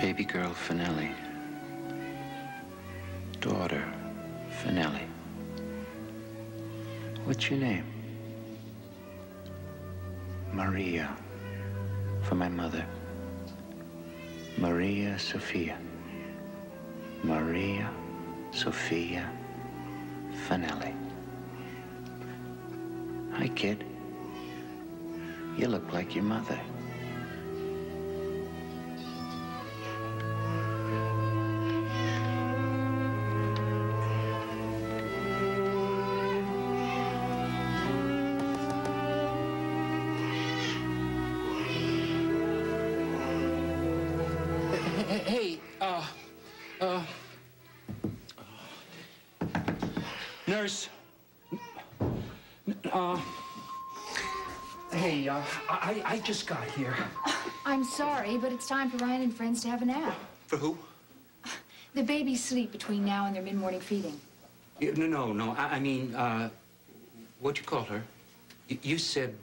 Baby girl Fenelli. Daughter Fenelli. What's your name? Maria. For my mother. Maria Sophia. Maria Sophia Fenelli. Hi, kid. You look like your mother. Hey, uh, uh, nurse. Uh, hey, uh, I, I just got here. I'm sorry, but it's time for Ryan and friends to have a nap. For who? The babies sleep between now and their mid-morning feeding. Yeah, No, no, no. I, I mean, uh, what'd you call her? Y- you said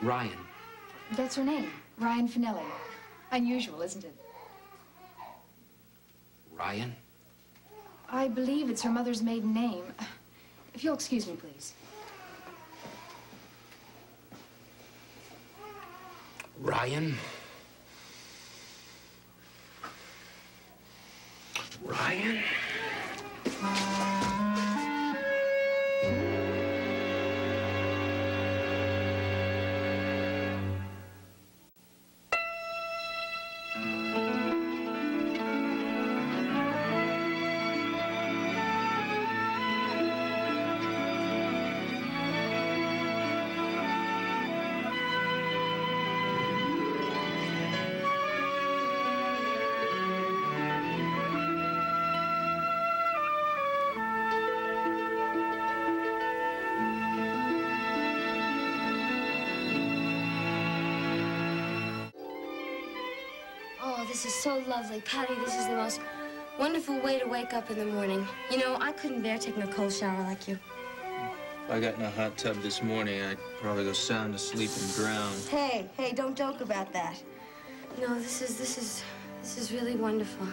Ryan. That's her name, Ryan Fenelli. Unusual, isn't it? Ryan? I believe it's her mother's maiden name. If you'll excuse me, please. Ryan? Ryan? This is so lovely. Patty, this is the most wonderful way to wake up in the morning. You know, I couldn't bear taking a cold shower like you. If I got in a hot tub this morning, I'd probably go sound asleep and drown. Hey, hey, don't joke about that. No, this is, this is, this is really wonderful.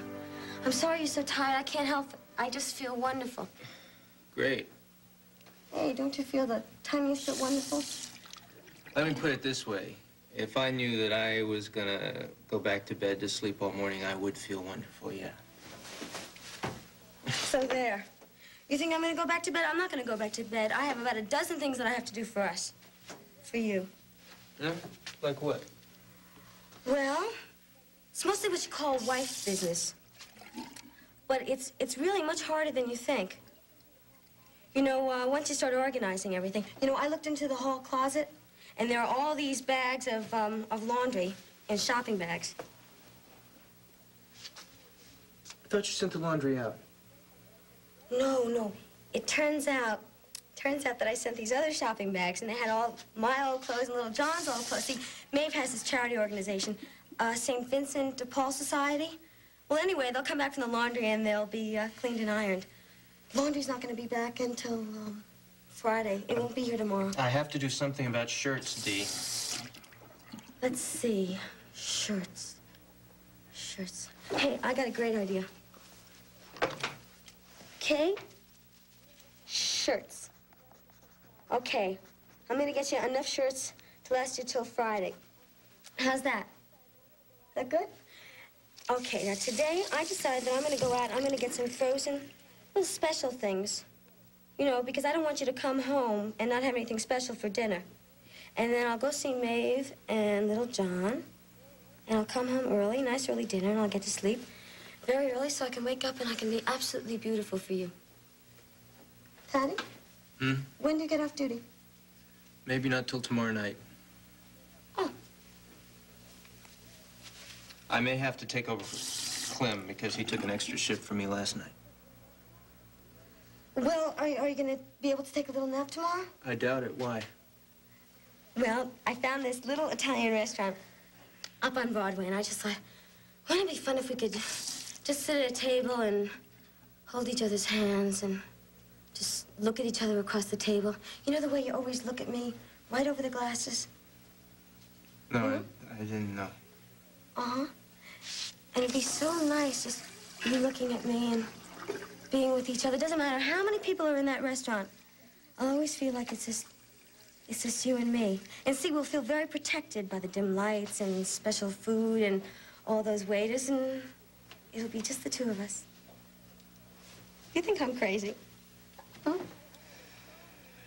I'm sorry you're so tired. I can't help it. I just feel wonderful. Great. Hey, don't you feel the tiniest bit wonderful? Let me put it this way. If I knew that I was gonna go back to bed to sleep all morning, I would feel wonderful, yeah. So there. You think I'm gonna go back to bed? I'm not gonna go back to bed. I have about a dozen things that I have to do for us. For you. Yeah? Like what? Well, it's mostly what you call wife business. But it's it's really much harder than you think. You know, uh, once you start organizing everything, you know, I looked into the hall closet, and there are all these bags of um, of laundry and shopping bags. I thought you sent the laundry out. No, no. It turns out, turns out that I sent these other shopping bags, and they had all my old clothes and little John's old clothes. See, Maeve has this charity organization, uh, St. Vincent de Paul Society. Well, anyway, they'll come back from the laundry and they'll be uh, cleaned and ironed. Laundry's not going to be back until um, Friday. It won't be here tomorrow. I have to do something about shirts, Dee. Let's see. Shirts. Shirts. Hey, I got a great idea. Okay? Shirts. Okay. I'm gonna get you enough shirts to last you till Friday. How's that? That good? Okay, now today I decided that I'm gonna go out, I'm gonna get some frozen little special things. You know, because I don't want you to come home and not have anything special for dinner. And then I'll go see Maeve and little John. And I'll come home early, nice early dinner, and I'll get to sleep very early so I can wake up and I can be absolutely beautiful for you. Patty? Hmm? When do you get off duty? Maybe not till tomorrow night. Oh. I may have to take over for Clem because he took an extra shift for me last night. Well, are, are you going to be able to take a little nap tomorrow? I doubt it. Why? Well, I found this little Italian restaurant up on Broadway, and I just thought, wouldn't it be fun if we could just sit at a table and hold each other's hands and just look at each other across the table? You know the way you always look at me, right over the glasses? No, I, I didn't know. Uh-huh. And it'd be so nice just you looking at me and being with each other. Doesn't matter how many people are in that restaurant. I'll always feel like it's just, it's just you and me. And see, we'll feel very protected by the dim lights and special food and all those waiters, and it'll be just the two of us. You think I'm crazy? Huh?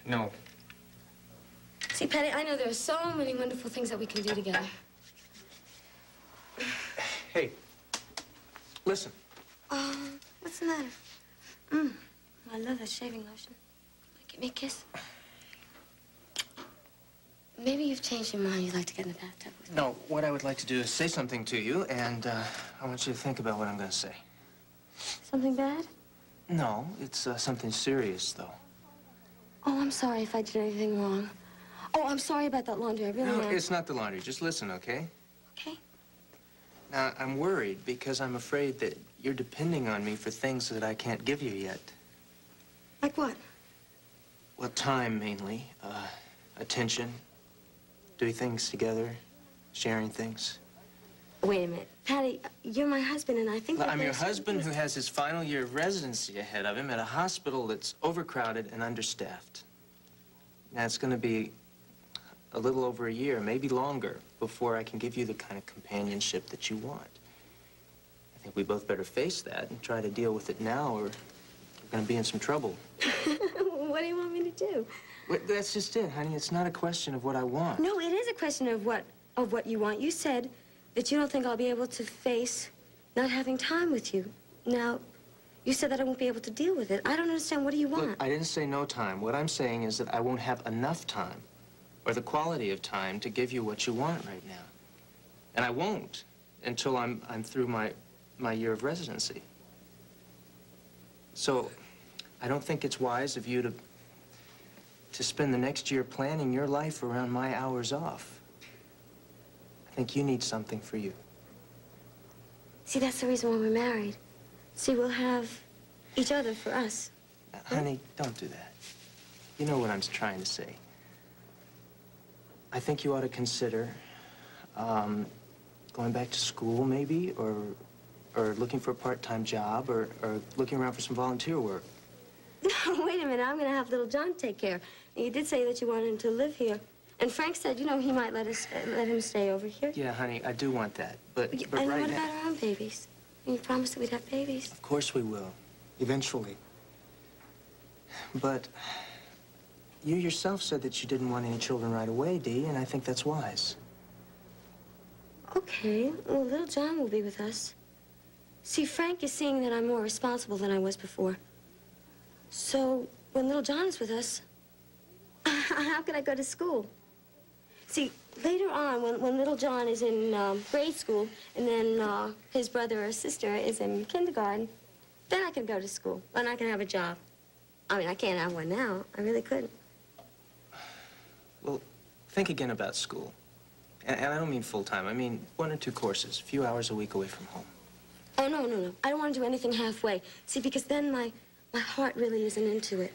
No. See, Patty, I know there are so many wonderful things that we can do together. Hey, listen. Oh, what's the matter? Mmm, I love that shaving lotion. Give me a kiss. Maybe you've changed your mind. You'd like to get in the bathtub with me. No, what I would like to do is say something to you, and uh, I want you to think about what I'm going to say. Something bad? No, it's uh, something serious, though. Oh, I'm sorry if I did anything wrong. Oh, I'm sorry about that laundry. I really No, am. it's not the laundry. Just listen, okay? Okay. Now, I'm worried because I'm afraid that you're depending on me for things that I can't give you yet. Like what? Well, time mainly, uh, attention, doing things together, sharing things. Wait a minute. Patty, you're my husband, and I think that I'm your husband who has his final year of residency ahead of him at a hospital that's overcrowded and understaffed. Now, it's going to be a little over a year, maybe longer, before I can give you the kind of companionship that you want. I think we both better face that and try to deal with it now, or we're going to be in some trouble. what do you want me to do? Well, that's just it, honey. It's not a question of what I want. No, it is a question of what of what you want. You said that you don't think I'll be able to face not having time with you. Now, you said that I won't be able to deal with it. I don't understand. What do you want? Look, I didn't say no time. What I'm saying is that I won't have enough time or the quality of time to give you what you want right now. And I won't until I'm, I'm through my, my year of residency. So I don't think it's wise of you to, to spend the next year planning your life around my hours off. I think you need something for you. See, that's the reason why we're married. See, we'll have each other for us. Now, honey, don't do that. You know what I'm trying to say. I think you ought to consider um, going back to school, maybe, or or looking for a part-time job, or, or looking around for some volunteer work. Wait a minute. I'm going to have little John take care. You did say that you wanted him to live here. And Frank said, you know, he might let us uh, let him stay over here. Yeah, honey, I do want that, but, but and right what now, about our own babies? You promised that we'd have babies. of course we will, eventually. But you yourself said that you didn't want any children right away, Dee, and I think that's wise. Okay, well, little John will be with us. See, Frank is seeing that I'm more responsible than I was before. So, when little John is with us, how can I go to school? See, later on, when, when little John is in um, grade school, and then uh, his brother or sister is in kindergarten, then I can go to school, and I can have a job. I mean, I can't have one now. I really couldn't. Well, think again about school. And, and I don't mean full-time. I mean one or two courses, a few hours a week away from home. Oh, no, no, no. I don't want to do anything halfway. See, because then my, my heart really isn't into it.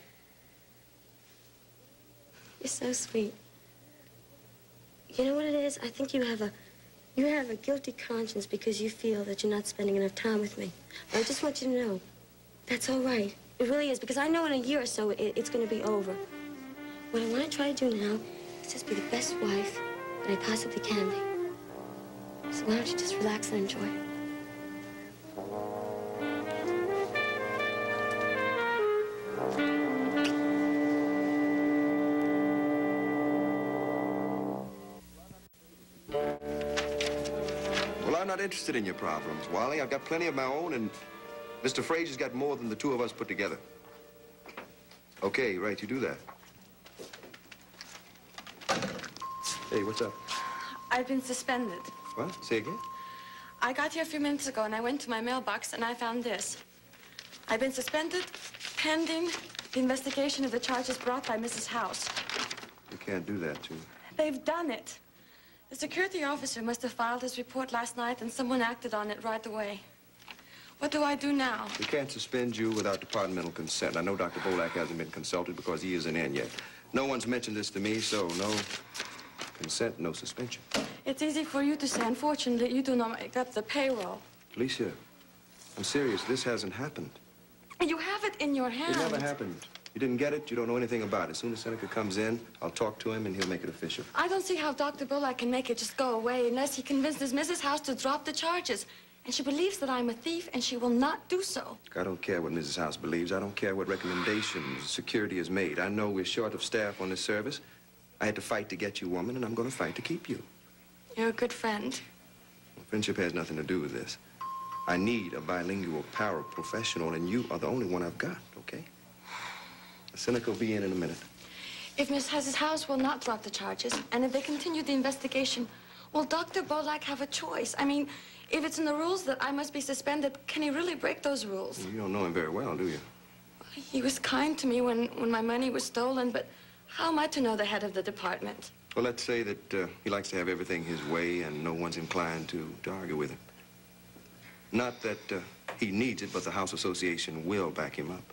You're so sweet. You know what it is? I think you have a, you have a guilty conscience because you feel that you're not spending enough time with me. But I just want you to know, that's all right. It really is, because I know in a year or so it, it's going to be over. What I want to try to do now is just be the best wife that I possibly can be. So why don't you just relax and enjoy interested in your problems, Wally. I've got plenty of my own, and Mr. Frazier's got more than the two of us put together. Okay, right, you do that. Hey, what's up? I've been suspended. What? Say again? I got here a few minutes ago and I went to my mailbox and I found this. I've been suspended pending the investigation of the charges brought by Mrs. House. You can't do that, too. They've done it. The security officer must have filed his report last night and someone acted on it right away. What do I do now? We can't suspend you without departmental consent. I know Dr. Beaulac hasn't been consulted because he isn't in yet. No one's mentioned this to me, so no consent, no suspension. It's easy for you to say. Unfortunately, you do not make up the payroll. Alicia, I'm serious. This hasn't happened. You have it in your hand. It never happened. You didn't get it, you don't know anything about it. As soon as Seneca comes in, I'll talk to him and he'll make it official. I don't see how Dr. Beaulac can make it just go away unless he convinces Mrs. House to drop the charges. And she believes that I'm a thief, and she will not do so. I don't care what Mrs. House believes. I don't care what recommendations security has made. I know we're short of staff on this service. I had to fight to get you, woman, and I'm going to fight to keep you. You're a good friend. Friendship has nothing to do with this. I need a bilingual paraprofessional, and you are the only one I've got, okay? Seneca will be in in a minute. If Miss Hess's house will not drop the charges, and if they continue the investigation, will Dr. Beaulac have a choice? I mean, if it's in the rules that I must be suspended, can he really break those rules? You don't know him very well, do you? He was kind to me when, when my money was stolen, but how am I to know the head of the department? Well, let's say that uh, he likes to have everything his way and no one's inclined to, to argue with him. Not that uh, he needs it, but the House Association will back him up.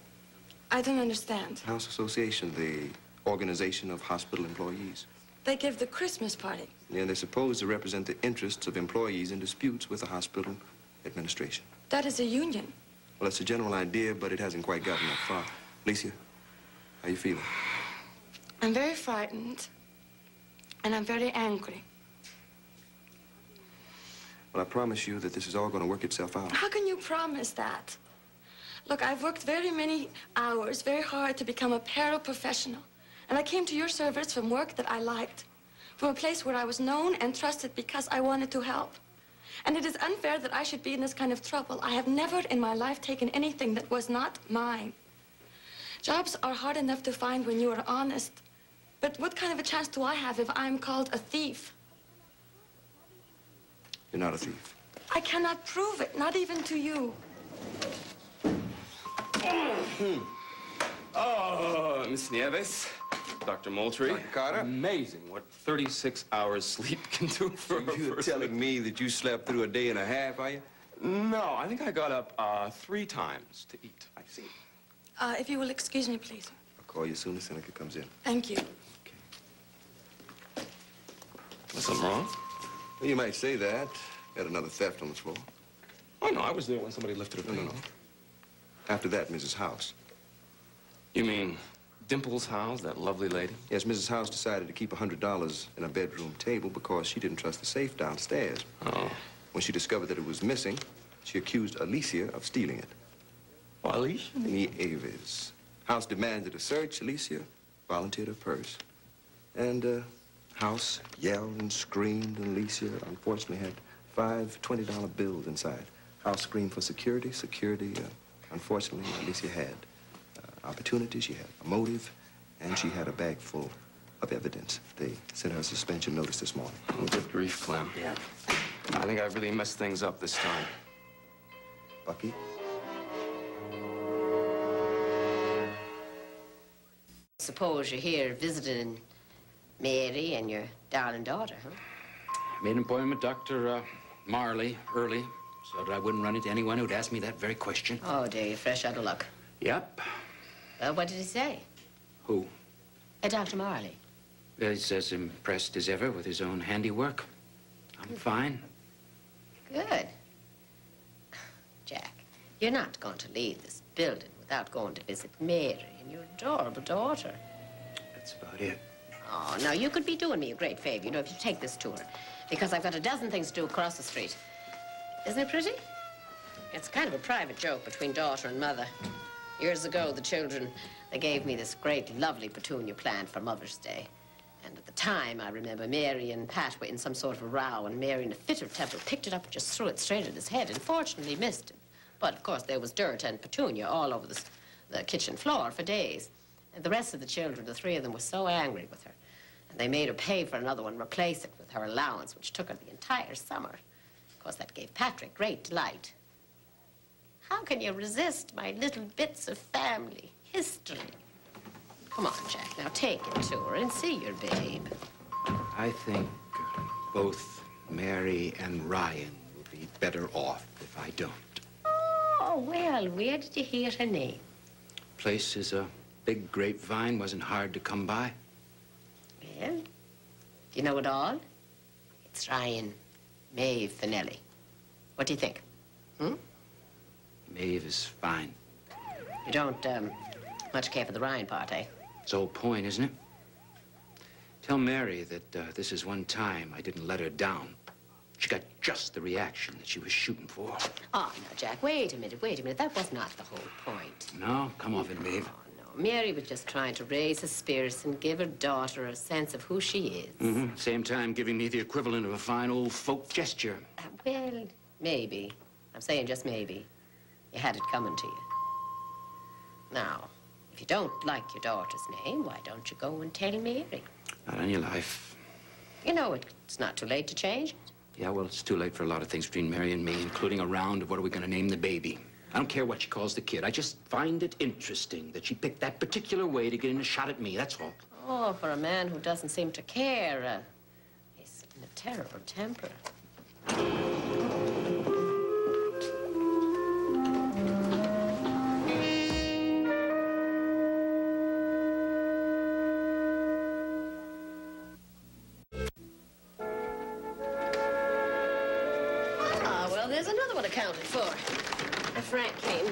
I don't understand. House Association, the organization of hospital employees. They give the Christmas party. Yeah, they're supposed to represent the interests of employees in disputes with the hospital administration. That is a union. Well, that's a general idea, but it hasn't quite gotten that far. Alicia, how are you feeling? I'm very frightened, and I'm very angry. Well, I promise you that this is all going to work itself out. How can you promise that? Look, I've worked very many hours, very hard to become a paraprofessional. And I came to your service from work that I liked, from a place where I was known and trusted because I wanted to help. And it is unfair that I should be in this kind of trouble. I have never in my life taken anything that was not mine. Jobs are hard enough to find when you are honest. But what kind of a chance do I have if I'm called a thief? You're not a thief. I cannot prove it, not even to you. Oh, Miss Nieves, Dr. Moultrie. Dr. Carter. Amazing what 36 hours sleep can do for a You're person. telling me that you slept through a day and a half, are you? No, I think I got up uh, three times to eat. I see. Uh, if you will excuse me, please. I'll call you as soon as Seneca comes in. Thank you. Was something wrong? Well, you might say that. Had another theft on the floor. Oh, no, I was there when somebody lifted a No, no, no. After that, Mrs. House. You mean Dimples House, that lovely lady? Yes, Mrs. House decided to keep $100 in a bedroom table because she didn't trust the safe downstairs. Oh. When she discovered that it was missing, she accused Alicia of stealing it. Well, Alicia? Nieves. House demanded a search. Alicia volunteered her purse. And, uh, House yelled and screamed, and Alicia, unfortunately, had five $20 bills inside. House screamed for security. Security, uh, unfortunately, Alicia had uh, opportunity, she had a motive, and she had a bag full of evidence. They sent her a suspension notice this morning. Oh, good grief, Clem. Yeah. I think I really messed things up this time. Bucky? Suppose you're here visiting Mary and your darling daughter, huh? I Made an appointment with Dr. Uh, Marley early so that I wouldn't run into anyone who'd ask me that very question. Oh, dear, you're fresh out of luck. Yep. Well, what did he say? Who? Uh, Dr. Marley. He's as impressed as ever with his own handiwork. I'm fine. Good. Jack, you're not going to leave this building without going to visit Mary and your adorable daughter. That's about it. Oh, now, you could be doing me a great favor, you know, if you take this tour. Because I've got a dozen things to do across the street. Isn't it pretty? It's kind of a private joke between daughter and mother. Years ago, the children, they gave me this great, lovely petunia plant for Mother's Day. And at the time, I remember Mary and Pat were in some sort of a row, and Mary, in a fit of temper, picked it up and just threw it straight at his head, and fortunately missed him. But, of course, there was dirt and petunia all over the, the kitchen floor for days. And the rest of the children, the three of them, were so angry with her. And they made her pay for another one, replace it with her allowance, which took her the entire summer. Course, that gave Patrick great delight. How can you resist my little bits of family history? Come on, Jack. Now take it to her and see your babe. I think uh, both Mary and Ryan will be better off if I don't. Oh, well, where did you hear her name? Place is a big grapevine, wasn't hard to come by. Well, do you know it all? It's Ryan Maeve Fenelli. What do you think? Hmm? Maeve is fine. You don't, um, much care for the Ryan part, eh? It's the whole point, isn't it? Tell Mary that uh, this is one time I didn't let her down. She got just the reaction that she was shooting for. Oh, no, Jack, wait a minute, wait a minute. That was not the whole point. No? Come off it, babe. Mary was just trying to raise her spirits and give her daughter a sense of who she is. Mm-hmm. Same time giving me the equivalent of a fine old folk gesture. Uh, well, maybe. I'm saying just maybe. You had it coming to you. Now, if you don't like your daughter's name, why don't you go and tell Mary? Not on your life. You know, it's not too late to change. it. Yeah, well, it's too late for a lot of things between Mary and me, including a round of what are we going to name the baby. I don't care what she calls the kid. I just find it interesting that she picked that particular way to get in a shot at me, that's all. Oh, for a man who doesn't seem to care. Uh, he's in a terrible temper. Ah, well, there's another one accounted for. Uh, Frank came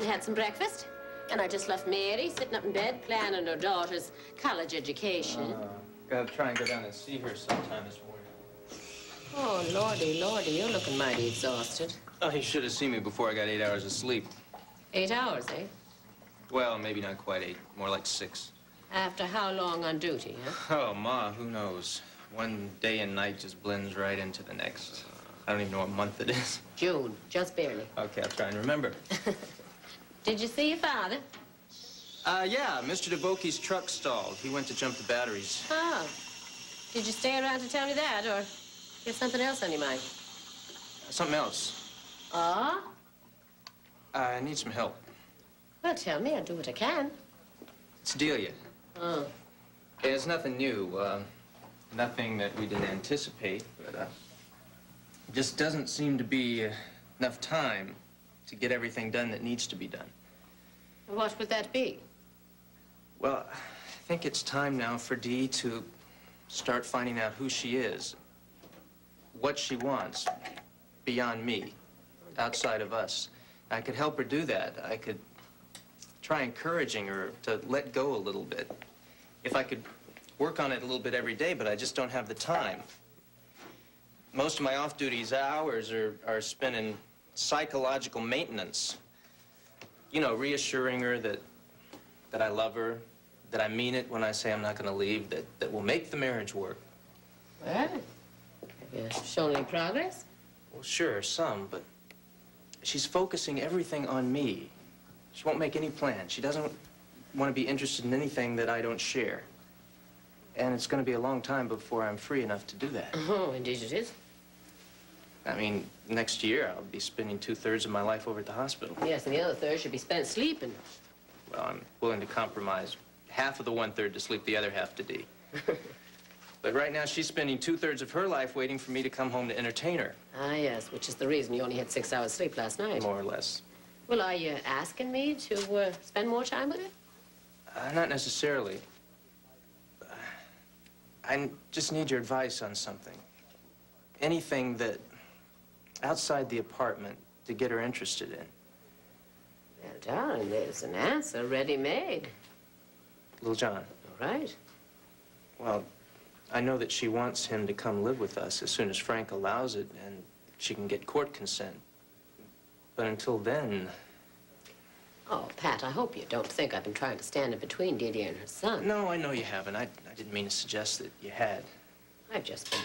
and had some breakfast, and I just left Mary sitting up in bed planning her daughter's college education. Gotta try and go down and see her sometime this morning. Oh, lordy, lordy, you're looking mighty exhausted. Oh, you should have seen me before I got eight hours of sleep. Eight hours, eh? Well, maybe not quite eight, more like six. After how long on duty, huh? Oh, Ma, who knows? One day and night just blends right into the next. I don't even know what month it is. June, just barely. Okay, I'll try and remember. Did you see your father? Uh, yeah, Mr. DeBoki's truck stalled. He went to jump the batteries. Oh. Did you stay around to tell me that, or you have something else on your mind? Something else. Ah? I need some help. Well, tell me. I'll do what I can. It's Delia. Oh. Yeah, it's nothing new. Uh, nothing that we didn't anticipate, but uh, just doesn't seem to be enough time to get everything done that needs to be done. What would that be? Well, I think it's time now for Dee to start finding out who she is, what she wants, beyond me, outside of us. I could help her do that. I could try encouraging her to let go a little bit. If I could work on it a little bit every day, but I just don't have the time. Most of my off-duty hours are, are spent in psychological maintenance. You know, reassuring her that, that I love her, that I mean it when I say I'm not going to leave, that, that will make the marriage work. Well, have you shown any progress? Well, sure, some, but she's focusing everything on me. She won't make any plans. She doesn't want to be interested in anything that I don't share. And it's going to be a long time before I'm free enough to do that. Oh, indeed it is. I mean, next year I'll be spending two-thirds of my life over at the hospital. Yes, and the other third should be spent sleeping. Well, I'm willing to compromise half of the one-third to sleep, the other half to D. but right now she's spending two-thirds of her life waiting for me to come home to entertain her, Ah, yes, which is the reason you only had six hours sleep last night. more or less. Well, are you asking me to uh, spend more time with her? Uh, not necessarily. I just need your advice on something. Anything that, outside the apartment, to get her interested in. Well, darling, there's an answer ready-made. Little John, All right. well, I know that she wants him to come live with us as soon as Frank allows it and she can get court consent. But until then, Oh, Pat, I hope you don't think I've been trying to stand in between Didi and her son. no, I know you haven't. I, I didn't mean to suggest that you had. I've just been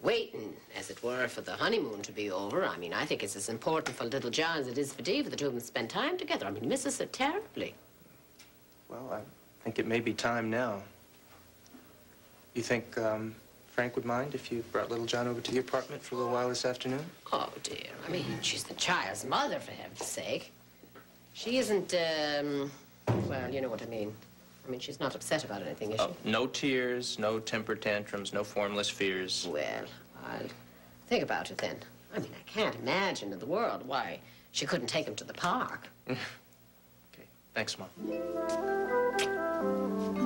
waiting, as it were, for the honeymoon to be over. I mean, I think it's as important for little John as it is for Dee for the two of them to spend time together. I mean, misses her terribly. Well, I think it may be time now. You think um, Frank would mind if you brought little John over to the apartment for a little while this afternoon? Oh, dear. I mean, she's the child's mother, for heaven's sake. She isn't, um, well, you know what I mean. I mean, she's not upset about anything, is Oh, no tears, no temper tantrums, no formless fears. Well, I'll think about it then. I mean, I can't imagine in the world why she couldn't take him to the park. Okay, thanks, Mom.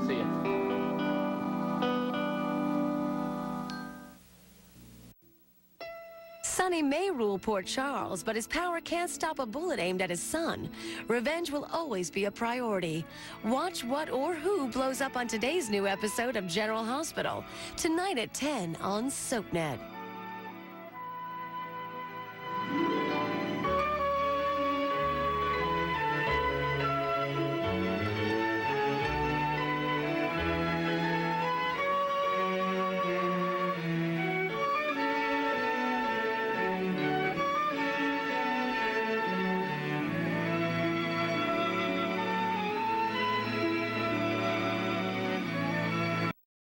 See ya. Sonny may rule Port Charles, but his power can't stop a bullet aimed at his son. Revenge will always be a priority. Watch what or who blows up on today's new episode of General Hospital, tonight at 10 on SoapNet.